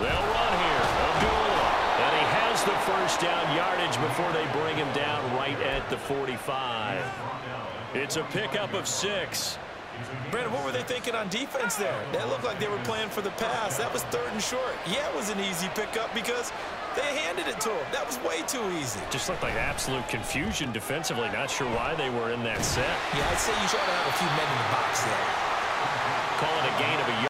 They'll run here. Abdullah. And he has the first down yardage before they bring him down right at the 45. It's a pickup of six. Brandon, what were they thinking on defense there? That looked like they were playing for the pass. That was third and short. Yeah, it was an easy pickup because they handed it to him. That was way too easy. Just looked like absolute confusion defensively. Not sure why they were in that set. Yeah, I'd say you should have a few men in the box there. Call it a gain of a yard.